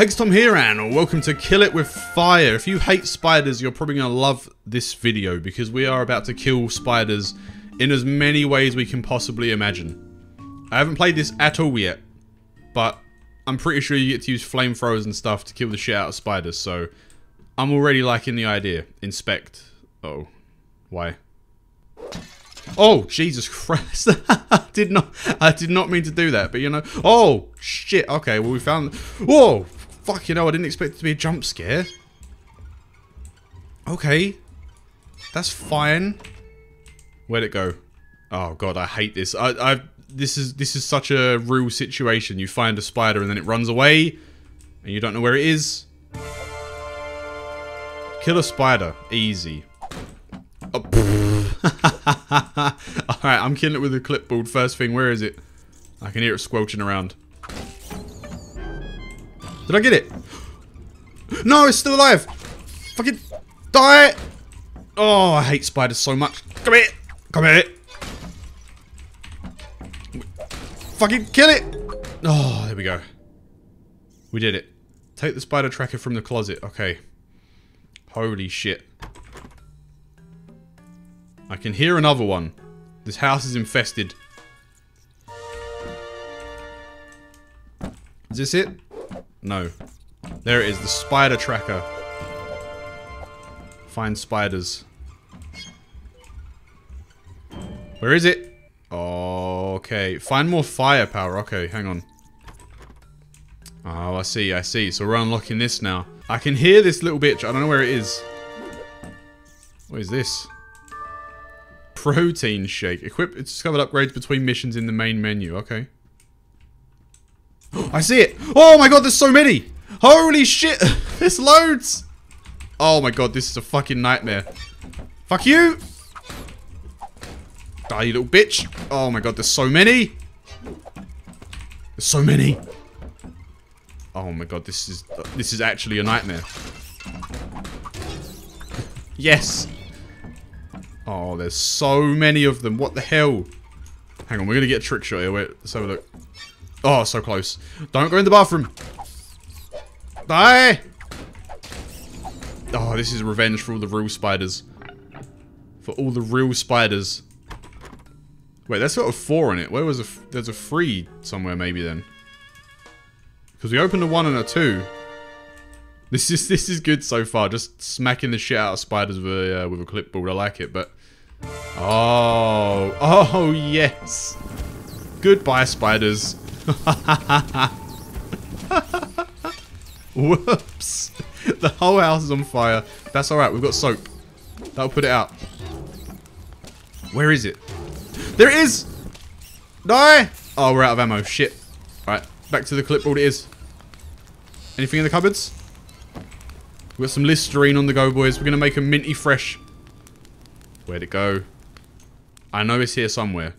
ItZoTom here and welcome to Kill It With Fire. If you hate spiders, you're probably going to love this video because we are about to kill spiders in as many ways we can possibly imagine. I haven't played this at all yet, but I'm pretty sure you get to use flamethrowers and stuff to kill the shit out of spiders, so I'm already liking the idea. Inspect. oh. Why? Oh, Jesus Christ. I did not I did not mean to do that, but you know. Oh, shit. Okay, well we found Whoa! Fuck, you know, I didn't expect it to be a jump scare. Okay. That's fine. Where'd it go? Oh god, I hate this. I I this is this is such a real situation. You find a spider and then it runs away and you don't know where it is. Kill a spider. Easy. Oh, Alright, I'm killing it with a clipboard first thing. Where is it? I can hear it squelching around. Did I get it? No, it's still alive! Fucking die! Oh, I hate spiders so much. Come here! Come here! Fucking kill it! Oh, there we go. We did it. Take the spider tracker from the closet. Okay. Holy shit. I can hear another one. This house is infested. Is this it? No. There it is, the spider tracker. Find spiders. Where is it? Okay, find more firepower. Okay, hang on. Oh, I see, I see. So we're unlocking this now. I can hear this little bitch. I don't know where it is. What is this? Protein shake. Equip it's discovered upgrades between missions in the main menu. Okay. I see it. Oh my god, there's so many. Holy shit. there's loads. Oh my god, this is a fucking nightmare. Fuck you. Die, you little bitch. Oh my god, there's so many. There's so many. Oh my god, this is this is actually a nightmare. yes. Oh, there's so many of them. What the hell? Hang on, we're gonna get a trick shot here. Wait, let's have a look. Oh, so close. Don't go in the bathroom. Die! Oh, this is revenge for all the real spiders. For all the real spiders. Wait, that's got a 4 in it. Where was a... There's a 3 somewhere maybe then. Because we opened a 1 and a 2. This is this is good so far. Just smacking the shit out of spiders with a, uh, with a clipboard. I like it, but... Oh. Oh, yes. Goodbye, spiders. Whoops. The whole house is on fire. That's alright, we've got soap. That'll put it out. Where is it? There it is! Die! Oh, we're out of ammo. Shit. Alright, back to the clipboard it is. Anything in the cupboards? We've got some Listerine on the go, boys. We're going to make a minty fresh. Where'd it go? I know it's here somewhere.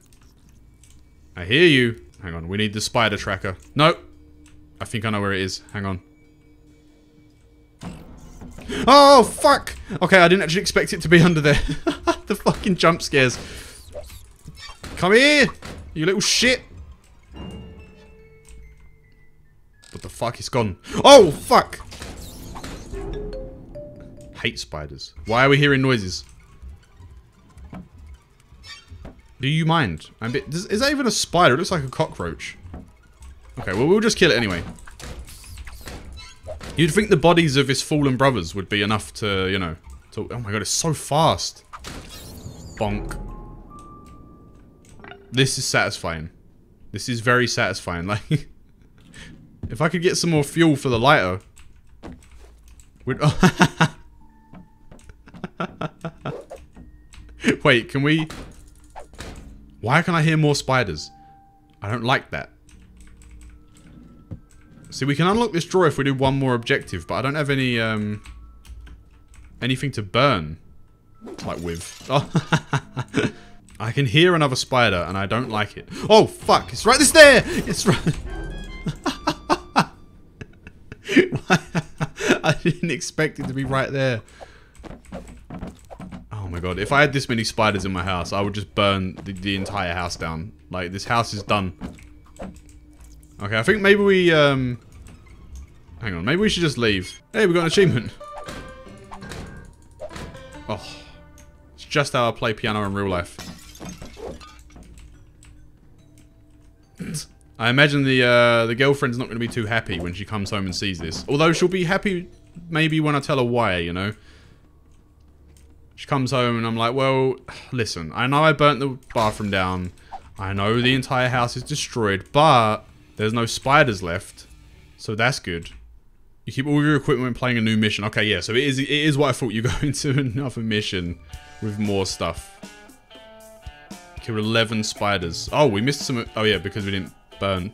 I hear you. Hang on, we need the spider tracker. No. I think I know where it is. Hang on. Oh, fuck! Okay, I didn't actually expect it to be under there. the fucking jump scares. Come here, you little shit. What the fuck? It's gone. Oh, fuck! Hate spiders. Why are we hearing noises? Do you mind? Bit, is that even a spider? It looks like a cockroach. Okay, well, we'll just kill it anyway. You'd think the bodies of his fallen brothers would be enough to, you know... To, oh my god, it's so fast. Bonk. This is satisfying. This is very satisfying. Like, if I could get some more fuel for the lighter... We'd... Wait, can we... Why can I hear more spiders? I don't like that. See, we can unlock this drawer if we do one more objective, but I don't have any, um... Anything to burn. Like with. Oh. I can hear another spider, and I don't like it. Oh, fuck! It's right this there! It's right... I didn't expect it to be right there my god. If I had this many spiders in my house, I would just burn the, the entire house down. Like, this house is done. Okay, I think maybe we, um... Hang on, maybe we should just leave. Hey, we got an achievement. Oh. It's just how I play piano in real life. I imagine the uh, the girlfriend's not going to be too happy when she comes home and sees this. Although she'll be happy maybe when I tell her why, you know. She comes home and I'm like, well, listen, I know I burnt the bathroom down. I know the entire house is destroyed, but there's no spiders left. So that's good. You keep all your equipment playing a new mission. Okay, yeah, so it is, it is what I thought. You go into another mission with more stuff. Kill 11 spiders. Oh, we missed some... Oh, yeah, because we didn't burn.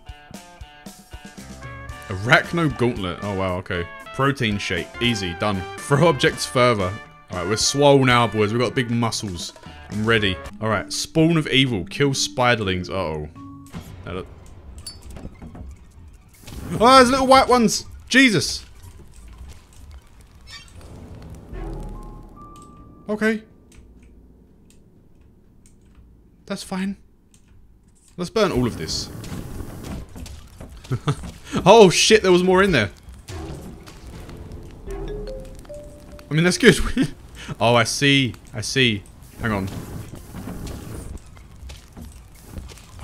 Arachno Gauntlet. Oh, wow, okay. Protein shake. Easy. Done. Throw objects further. Alright, we're swole now, boys. We've got big muscles. I'm ready. Alright, Spawn of Evil. Kill spiderlings. Uh oh Oh, there's little white ones! Jesus! Okay. That's fine. Let's burn all of this. oh shit, there was more in there. I mean, that's good. oh, I see. I see. Hang on.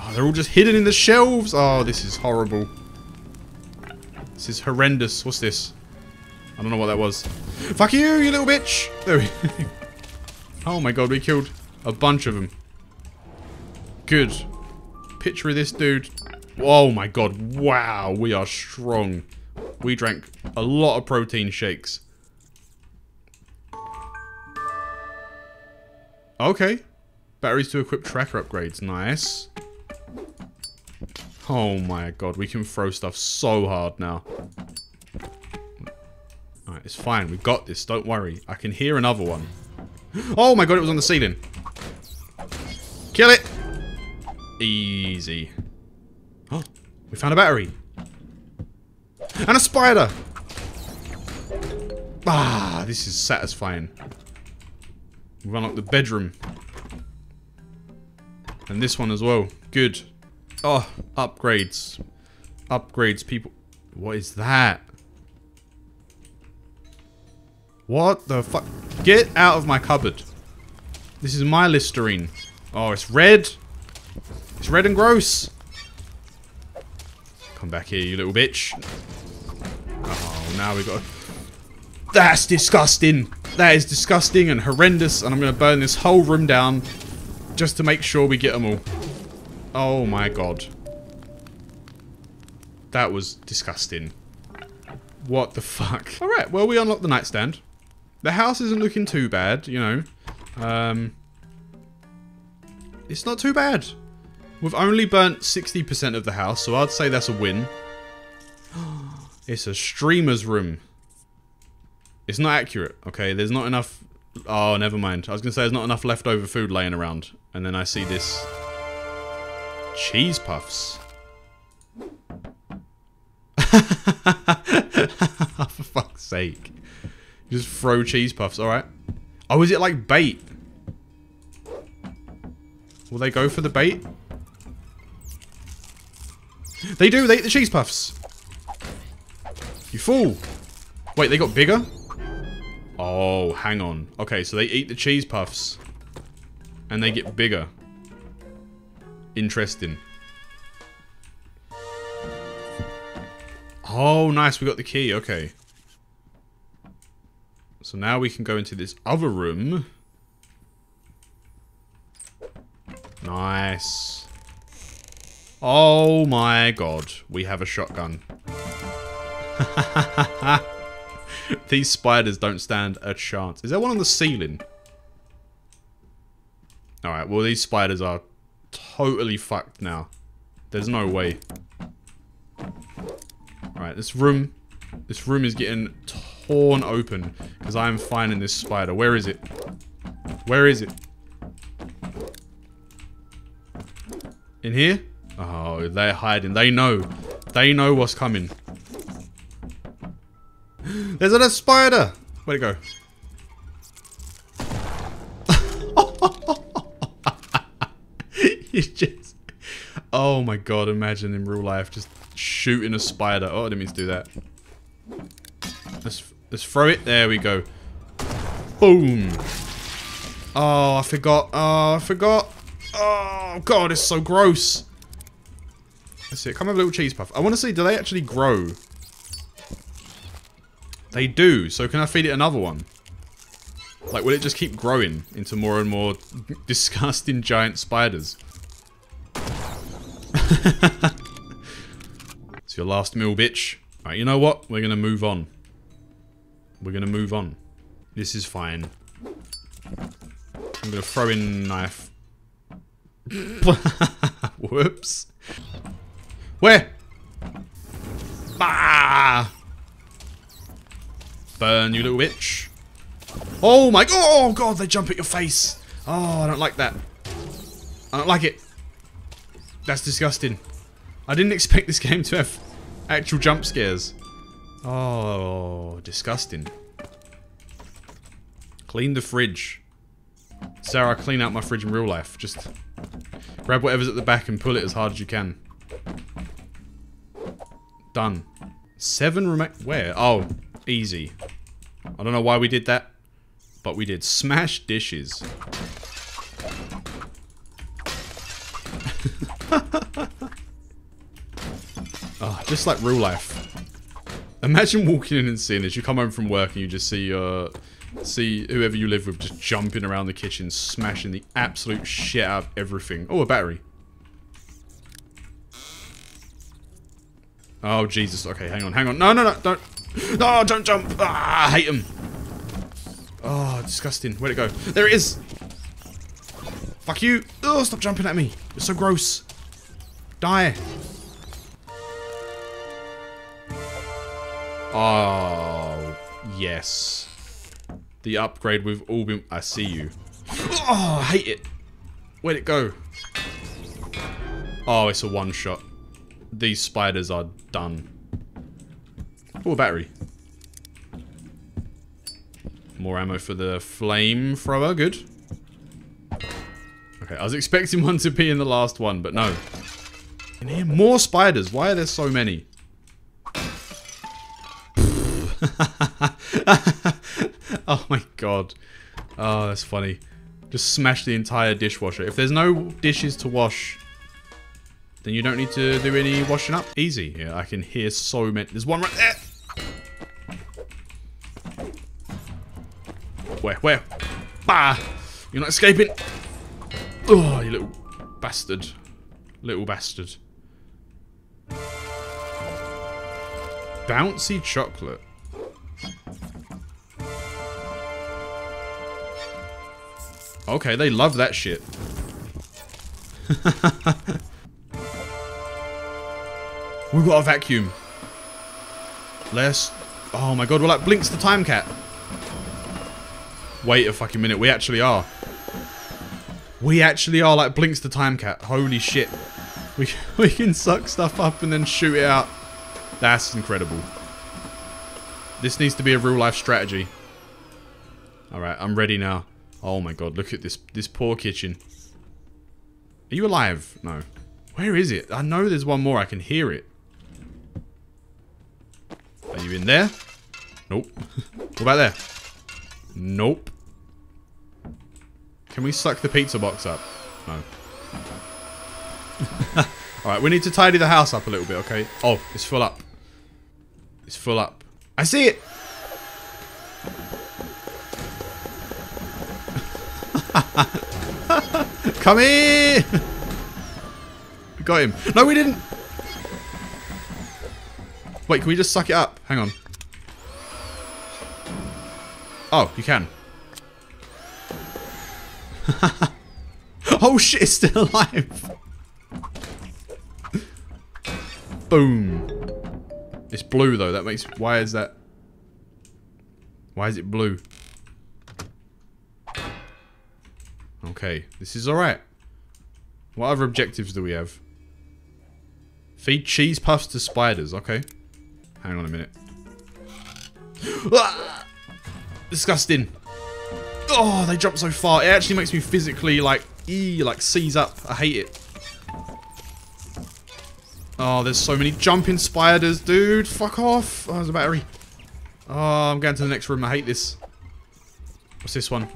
Oh, they're all just hidden in the shelves. Oh, this is horrible. This is horrendous. What's this? I don't know what that was. Fuck you, you little bitch. There we Oh my god, we killed a bunch of them. Good. Picture of this dude. Oh my god, wow, we are strong. We drank a lot of protein shakes. Okay. Batteries to equip tracker upgrades. Nice. Oh my god, we can throw stuff so hard now. Alright, it's fine. We got this. Don't worry. I can hear another one. Oh my god, it was on the ceiling. Kill it! Easy. Oh, we found a battery. And a spider! Ah, this is satisfying. We've unlocked the bedroom. And this one as well. Good. Oh, upgrades. Upgrades, people. What is that? What the fuck? Get out of my cupboard. This is my Listerine. Oh, it's red. It's red and gross. Come back here, you little bitch. Oh, now we've got... That's disgusting. That is disgusting and horrendous, and I'm going to burn this whole room down just to make sure we get them all. Oh my god. That was disgusting. What the fuck? Alright, well we unlocked the nightstand. The house isn't looking too bad, you know. Um, it's not too bad. We've only burnt 60% of the house, so I'd say that's a win. it's a streamer's room. It's not accurate, okay? There's not enough... Oh, never mind. I was going to say there's not enough leftover food laying around. And then I see this... Cheese puffs. For fuck's sake. Just throw cheese puffs, alright. Oh, is it like bait? Will they go for the bait? They do, they eat the cheese puffs. You fool. Wait, they got bigger? Oh, hang on. Okay, so they eat the cheese puffs. And they get bigger. Interesting. Oh, nice. We got the key. Okay. So now we can go into this other room. Nice. Oh my god. We have a shotgun. These spiders don't stand a chance. Is there one on the ceiling? Alright, well these spiders are totally fucked now. There's no way. Alright, this room... This room is getting torn open. Because I am finding this spider. Where is it? Where is it? In here? Oh, they're hiding. They know. They know what's coming. There's a spider! Where'd it go? you just... Oh my god, imagine in real life just shooting a spider. Oh, I didn't mean to do that. Let's, let's throw it. There we go. Boom. Oh, I forgot. Oh, I forgot. Oh, God, it's so gross. Let's see. Come have a little cheese puff. I want to see, do they actually grow? They do. So can I feed it another one? Like, will it just keep growing into more and more disgusting giant spiders? it's your last meal, bitch. Right, you know what? We're gonna move on. We're gonna move on. This is fine. I'm gonna throw in knife. Whoops. Where? Bah! Burn, you little bitch. Oh my god! Oh god, they jump at your face. Oh, I don't like that. I don't like it. That's disgusting. I didn't expect this game to have actual jump scares. Oh, disgusting. Clean the fridge. Sarah, clean out my fridge in real life. Just grab whatever's at the back and pull it as hard as you can. Done. Seven remain- where? Oh, easy. I don't know why we did that, but we did. Smash dishes. oh, just like real life. Imagine walking in and seeing this. You come home from work and you just see uh, see whoever you live with just jumping around the kitchen, smashing the absolute shit out of everything. Oh, a battery. Oh, Jesus. Okay, hang on, hang on. No, no, no, don't. No, don't jump. Ah, I hate him. Oh, disgusting. Where'd it go? There it is. Fuck you. Oh, stop jumping at me. You're so gross. Die. Oh, yes. The upgrade we've all been... I see you. Oh, I hate it. Where'd it go? Oh, it's a one-shot. These spiders are done. Oh, battery. More ammo for the flamethrower. Good. Okay, I was expecting one to be in the last one, but no. In here, more spiders. Why are there so many? oh my god. Oh, that's funny. Just smash the entire dishwasher. If there's no dishes to wash, then you don't need to do any washing up. Easy. Yeah, I can hear so many. There's one right there. Where? Where? Bah! You're not escaping. Oh, you little bastard. Little bastard. Bouncy chocolate. Okay, they love that shit. We've got a vacuum. Let's... Oh my god, well that Blinx the Time Cat. Wait a fucking minute, we actually are. We actually are like Blinx the Time Cat. Holy shit. We, we can suck stuff up and then shoot it out. That's incredible. This needs to be a real life strategy. Alright, I'm ready now. Oh my god, look at this this poor kitchen. Are you alive? No. Where is it? I know there's one more. I can hear it. Are you in there? Nope. what about there? Nope. Can we suck the pizza box up? No. Alright, we need to tidy the house up a little bit, okay? Oh, it's full up. It's full up. I see it! Come! We got him. No, we didn't! Wait, can we just suck it up? Hang on. Oh, you can. oh shit, it's still alive! Boom. It's blue though, that makes... Why is that... Why is it blue? Okay, this is alright. What other objectives do we have? Feed cheese puffs to spiders, okay. Hang on a minute. Ah! Disgusting. Oh, they jump so far. It actually makes me physically, like, ee, like, seize up. I hate it. Oh, there's so many jumping spiders, dude. Fuck off. Oh, there's a battery. Oh, I'm going to the next room. I hate this. What's this one?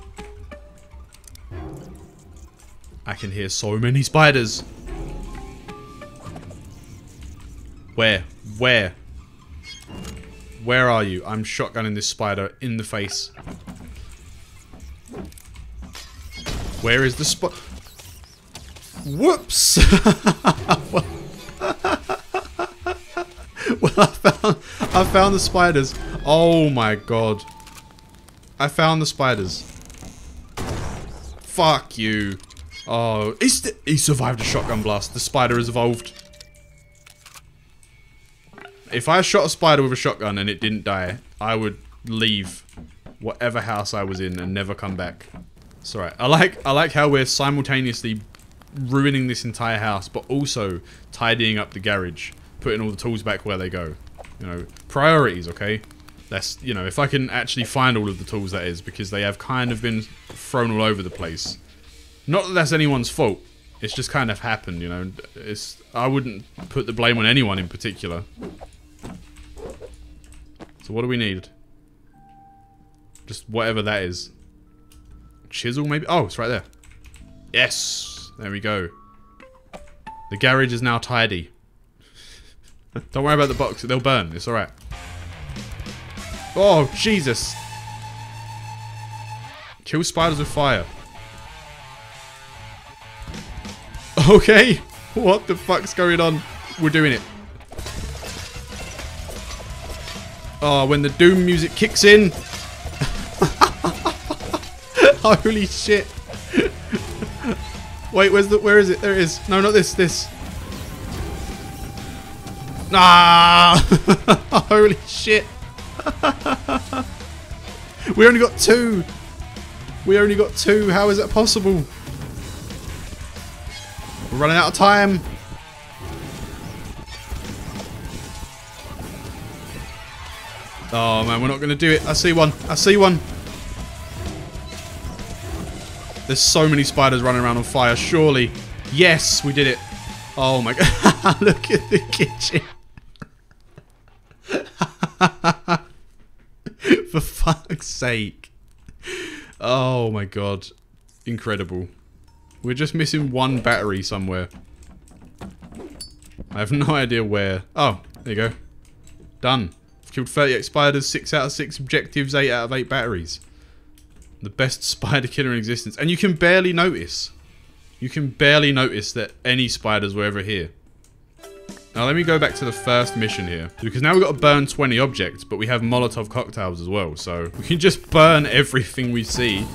I can hear so many spiders. Where? Where? Where are you? I'm shotgunning this spider in the face. Where is the spot? Whoops! well, I found I found the spiders. Oh my god. I found the spiders. Fuck you. Oh, he's he survived a shotgun blast. The spider has evolved. If I shot a spider with a shotgun and it didn't die, I would leave whatever house I was in and never come back. Alright. I like I like how we're simultaneously ruining this entire house, but also tidying up the garage, putting all the tools back where they go. You know, priorities, okay? That's, you know, if I can actually find all of the tools, that is, because they have kind of been thrown all over the place. Not that that's anyone's fault. It's just kind of happened, you know. It's I wouldn't put the blame on anyone in particular. So what do we need? Just whatever that is. Chisel, maybe? Oh, it's right there. Yes! There we go. The garage is now tidy. Don't worry about the box. They'll burn. It's alright. Oh, Jesus. Kill spiders with fire. Okay. What the fuck's going on? We're doing it. Oh, when the Doom music kicks in. Holy shit. Wait, where's the where is it? There it is. No, not this, this. Ah! Holy shit. we only got two. We only got two. How is that possible? We're running out of time. Oh man, we're not going to do it. I see one. I see one. There's so many spiders running around on fire. Surely. Yes, we did it. Oh my god. Look at the kitchen. For fuck's sake. Oh my god. Incredible. We're just missing one battery somewhere. I have no idea where. Oh, there you go. Done. Killed 38 spiders, 6 out of 6 objectives, 8 out of 8 batteries. The best spider killer in existence. And you can barely notice. You can barely notice that any spiders were ever here. Now let me go back to the first mission here. Because now we've got to burn 20 objects, but we have Molotov cocktails as well. So we can just burn everything we see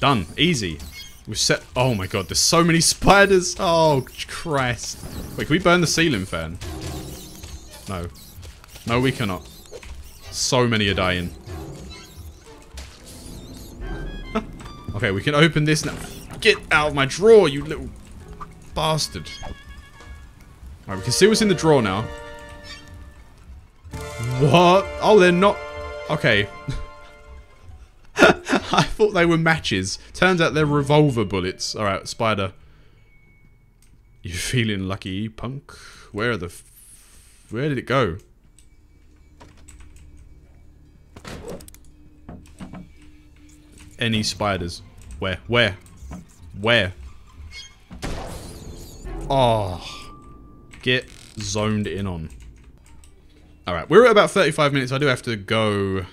Done. Easy. We've set... Oh my god, there's so many spiders. Oh, Christ. Wait, can we burn the ceiling fan? No. No, we cannot. So many are dying. okay, we can open this now. Get out of my drawer, you little bastard. Alright, we can see what's in the drawer now. What? Oh, they're not... Okay. I thought they were matches. Turns out they're revolver bullets. Alright, spider. You feeling lucky, punk? Where are the... Where did it go? Any spiders? Where? Where? Where? Oh. Get zoned in on. Alright, we're at about 35 minutes. I do have to go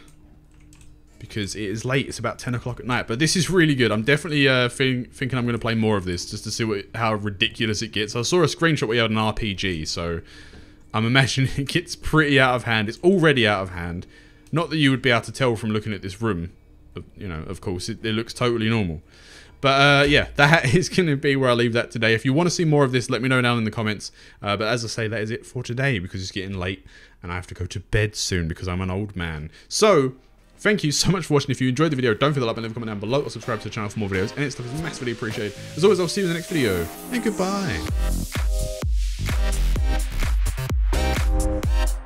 because it is late. It's about 10 o'clock at night. But this is really good. I'm definitely uh, think, thinking I'm going to play more of this just to see what, how ridiculous it gets. I saw a screenshot where you had an RPG, so I'm imagining it gets pretty out of hand. It's already out of hand. Not that you would be able to tell from looking at this room. You know, of course, it, it looks totally normal. But uh, yeah, that is going to be where I leave that today. If you want to see more of this, let me know down in the comments. Uh, but as I say, that is it for today because it's getting late and I have to go to bed soon because I'm an old man. So, Thank you so much for watching. If you enjoyed the video, don't forget to like and leave a comment down below or subscribe to the channel for more videos. And it's stuff is massively appreciated. As always, I'll see you in the next video. And goodbye you